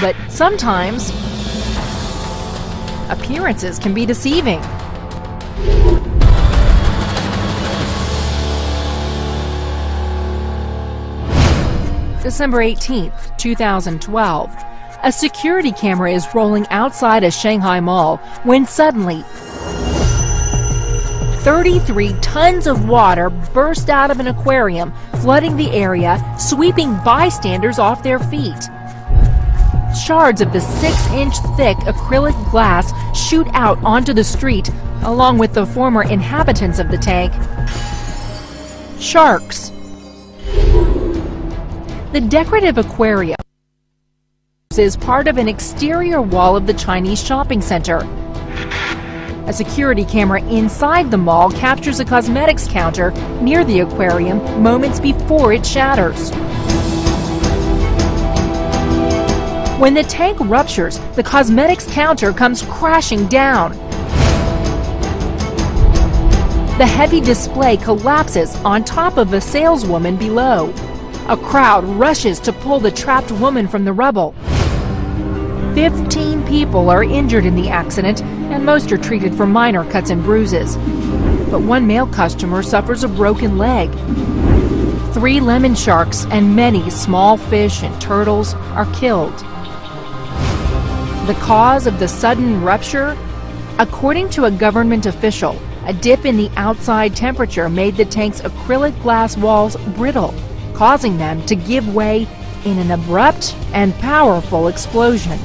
But sometimes, appearances can be deceiving. December 18th, 2012. A security camera is rolling outside a Shanghai mall when suddenly 33 tons of water burst out of an aquarium, flooding the area, sweeping bystanders off their feet. Shards of the 6 inch thick acrylic glass shoot out onto the street, along with the former inhabitants of the tank. Sharks. The decorative aquarium is part of an exterior wall of the Chinese shopping center. A security camera inside the mall captures a cosmetics counter near the aquarium moments before it shatters. When the tank ruptures, the cosmetics counter comes crashing down. The heavy display collapses on top of a saleswoman below. A crowd rushes to pull the trapped woman from the rubble. Fifteen people are injured in the accident, and most are treated for minor cuts and bruises. But one male customer suffers a broken leg. Three lemon sharks and many small fish and turtles are killed. The cause of the sudden rupture? According to a government official, a dip in the outside temperature made the tank's acrylic glass walls brittle, causing them to give way in an abrupt and powerful explosion.